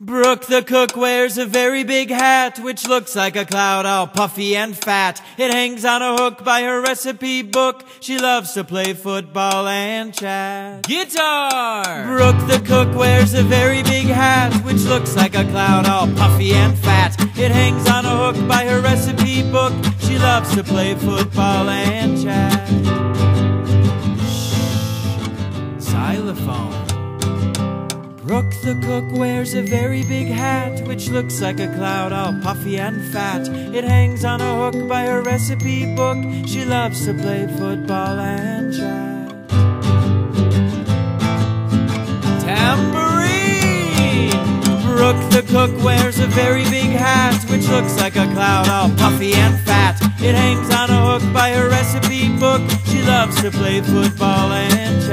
Brooke the cook wears a very big hat, which looks like a cloud, all puffy and fat. It hangs on a hook by her recipe book. She loves to play football and chat. Guitar! Brooke the cook wears a very big hat, which looks like a cloud, all puffy and fat. It hangs on a hook by her recipe book. She loves to play football and chat. Shh. Xylophone. Brooke the cook wears a very big hat, which looks like a cloud, all puffy and fat. It hangs on a hook by her recipe book. She loves to play football and chat. Tambourine! Brooke the cook wears a very big hat, which looks like a cloud, all puffy and fat. It hangs on a hook by her recipe book. She loves to play football and chat.